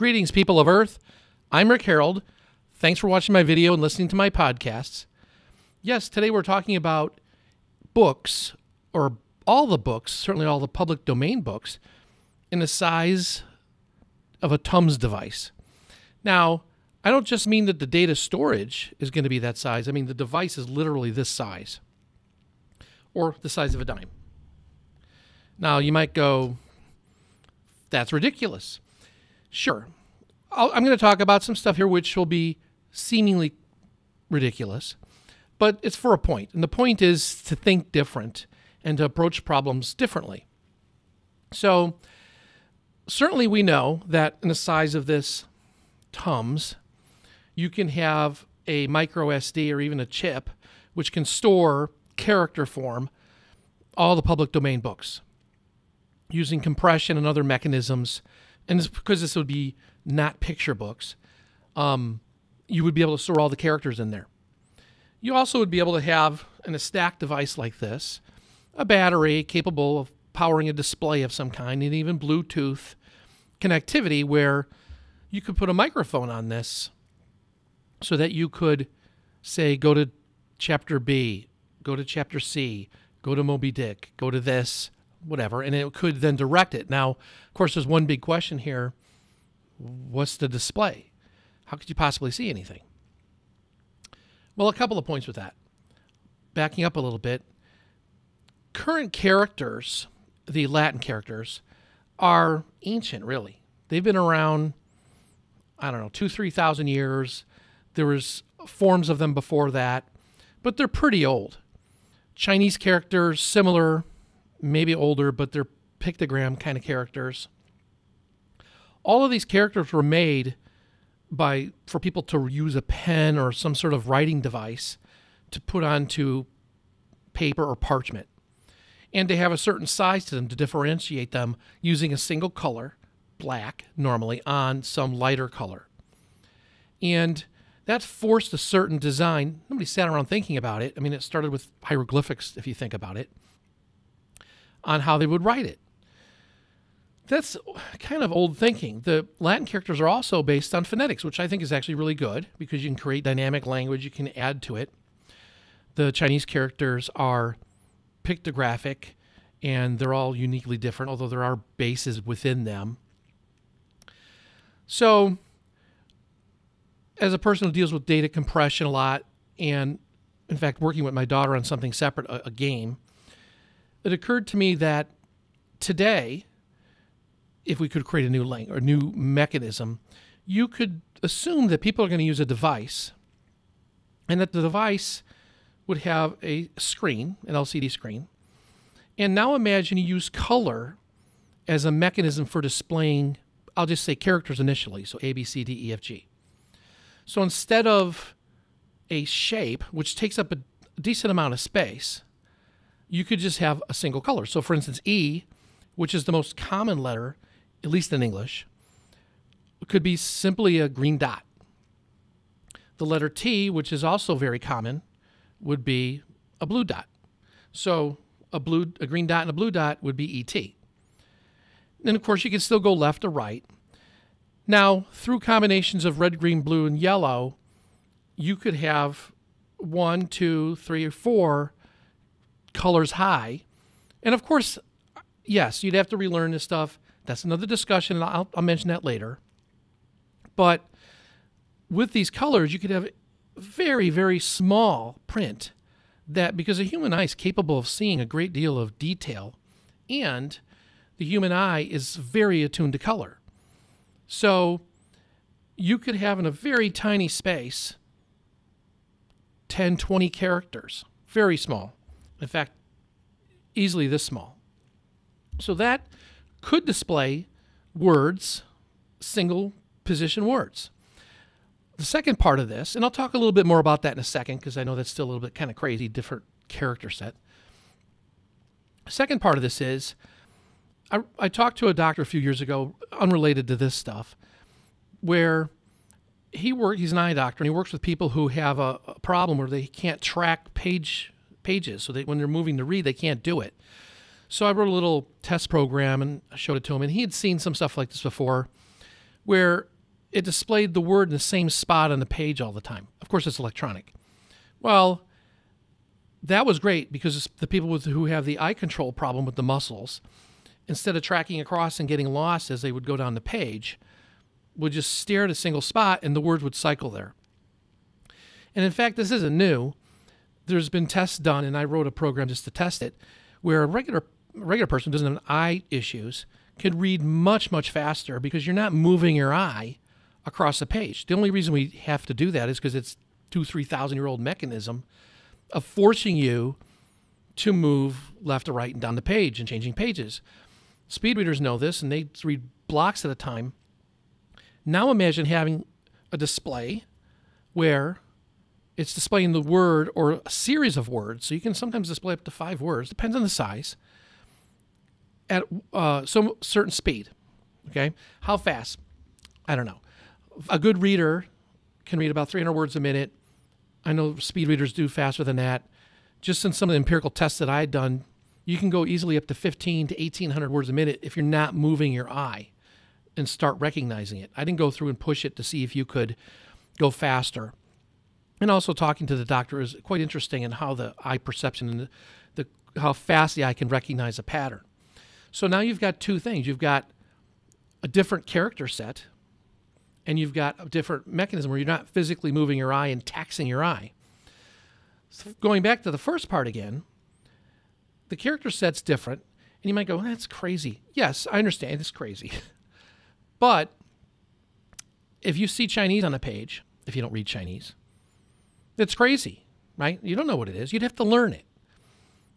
Greetings, people of Earth. I'm Rick Harold. Thanks for watching my video and listening to my podcasts. Yes, today we're talking about books, or all the books, certainly all the public domain books, in the size of a Tums device. Now, I don't just mean that the data storage is going to be that size. I mean, the device is literally this size, or the size of a dime. Now, you might go, that's ridiculous. Sure. i am going to talk about some stuff here which will be seemingly ridiculous, but it's for a point. And the point is to think different and to approach problems differently. So, certainly we know that in the size of this Tums, you can have a micro SD or even a chip which can store character form all the public domain books using compression and other mechanisms and because this would be not picture books, um, you would be able to store all the characters in there. You also would be able to have in a stack device like this a battery capable of powering a display of some kind and even Bluetooth connectivity where you could put a microphone on this so that you could say go to chapter B, go to chapter C, go to Moby Dick, go to this, whatever, and it could then direct it. Now, of course, there's one big question here what's the display? How could you possibly see anything? Well, a couple of points with that. Backing up a little bit, current characters, the Latin characters, are ancient, really. They've been around, I don't know, two, 3,000 years. There was forms of them before that, but they're pretty old. Chinese characters, similar maybe older, but they're pictogram kind of characters. All of these characters were made by for people to use a pen or some sort of writing device to put onto paper or parchment. And they have a certain size to them to differentiate them using a single color, black normally, on some lighter color. And that forced a certain design. Nobody sat around thinking about it. I mean, it started with hieroglyphics, if you think about it on how they would write it. That's kind of old thinking. The Latin characters are also based on phonetics, which I think is actually really good because you can create dynamic language, you can add to it. The Chinese characters are pictographic and they're all uniquely different, although there are bases within them. So, as a person who deals with data compression a lot, and in fact, working with my daughter on something separate, a, a game, it occurred to me that today, if we could create a new link or a new mechanism, you could assume that people are going to use a device and that the device would have a screen, an LCD screen. And now imagine you use color as a mechanism for displaying, I'll just say characters initially, so A, B, C, D, E, F, G. So instead of a shape, which takes up a decent amount of space, you could just have a single color. So, for instance, E, which is the most common letter, at least in English, could be simply a green dot. The letter T, which is also very common, would be a blue dot. So, a blue, a green dot and a blue dot would be ET. And of course, you can still go left or right. Now, through combinations of red, green, blue, and yellow, you could have one, two, three, or four colors high. And of course, yes, you'd have to relearn this stuff. That's another discussion, and I'll, I'll mention that later. But with these colors, you could have very, very small print that because a human eye is capable of seeing a great deal of detail and the human eye is very attuned to color. So you could have in a very tiny space 10, 20 characters, very small. In fact, easily this small. So that could display words, single position words. The second part of this, and I'll talk a little bit more about that in a second because I know that's still a little bit kind of crazy, different character set. Second part of this is I, I talked to a doctor a few years ago, unrelated to this stuff, where he work he's an eye doctor and he works with people who have a, a problem where they can't track page pages. So that when they're moving to read, they can't do it. So I wrote a little test program and showed it to him. And he had seen some stuff like this before where it displayed the word in the same spot on the page all the time. Of course, it's electronic. Well, that was great because the people with, who have the eye control problem with the muscles, instead of tracking across and getting lost as they would go down the page, would just stare at a single spot and the words would cycle there. And in fact, this isn't new. There's been tests done, and I wrote a program just to test it, where a regular regular person who doesn't have eye issues could read much much faster because you're not moving your eye across the page. The only reason we have to do that is because it's two three thousand year old mechanism of forcing you to move left to right and down the page and changing pages. Speed readers know this, and they read blocks at a time. Now imagine having a display where it's displaying the word or a series of words. So you can sometimes display up to five words, depends on the size, at uh, some certain speed. Okay. How fast? I don't know. A good reader can read about 300 words a minute. I know speed readers do faster than that. Just in some of the empirical tests that I had done, you can go easily up to 15 to 1800 words a minute if you're not moving your eye and start recognizing it. I didn't go through and push it to see if you could go faster and also talking to the doctor is quite interesting in how the eye perception and the, the how fast the eye can recognize a pattern. So now you've got two things. You've got a different character set, and you've got a different mechanism where you're not physically moving your eye and taxing your eye. So going back to the first part again, the character set's different, and you might go, "That's crazy." Yes, I understand it's crazy, but if you see Chinese on a page, if you don't read Chinese, it's crazy, right? You don't know what it is. You'd have to learn it.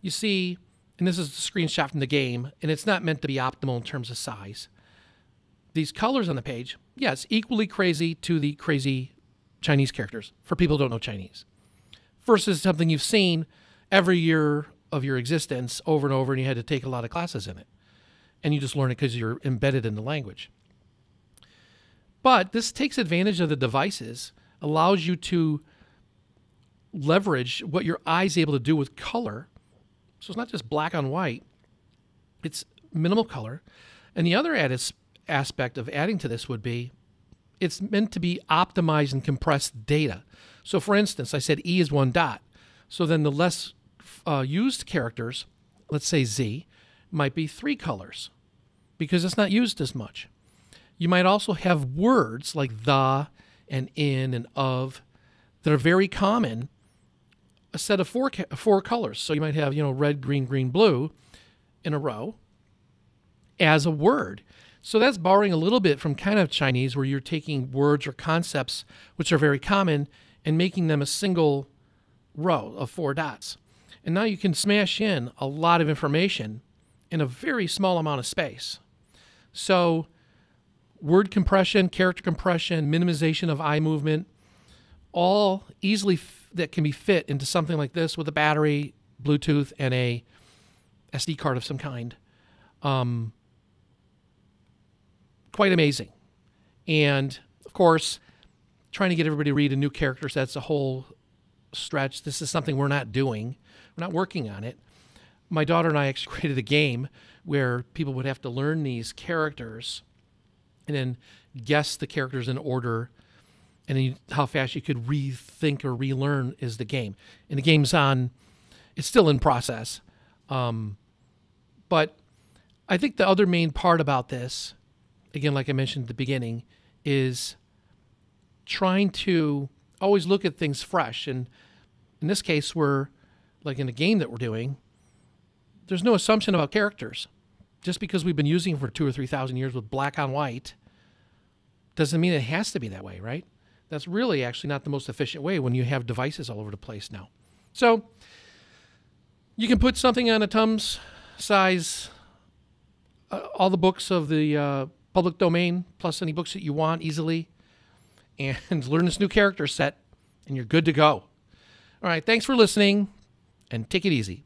You see, and this is a screenshot from the game, and it's not meant to be optimal in terms of size. These colors on the page, yes, equally crazy to the crazy Chinese characters for people who don't know Chinese, versus something you've seen every year of your existence over and over, and you had to take a lot of classes in it. And you just learn it because you're embedded in the language. But this takes advantage of the devices, allows you to leverage what your eye's able to do with color. So it's not just black on white, it's minimal color. And the other added aspect of adding to this would be it's meant to be optimized and compressed data. So, for instance, I said E is one dot. So then the less uh, used characters, let's say Z, might be three colors because it's not used as much. You might also have words like the and in and of that are very common a set of four four colors. So you might have, you know, red, green, green, blue in a row as a word. So that's borrowing a little bit from kind of Chinese where you're taking words or concepts which are very common and making them a single row of four dots. And now you can smash in a lot of information in a very small amount of space. So word compression, character compression, minimization of eye movement, all easily that can be fit into something like this with a battery, Bluetooth, and a SD card of some kind. Um, quite amazing. And of course, trying to get everybody to read a new character set's a whole stretch. This is something we're not doing. We're not working on it. My daughter and I actually created a game where people would have to learn these characters and then guess the characters in order and you, how fast you could rethink or relearn is the game. And the game's on, it's still in process. Um, but I think the other main part about this, again, like I mentioned at the beginning, is trying to always look at things fresh. And in this case, we're like in a game that we're doing, there's no assumption about characters. Just because we've been using them for two or three thousand years with black on white doesn't mean it has to be that way, right? That's really actually not the most efficient way when you have devices all over the place now. So you can put something on a Tums size, uh, all the books of the uh, public domain, plus any books that you want easily, and learn this new character set, and you're good to go. All right, thanks for listening, and take it easy.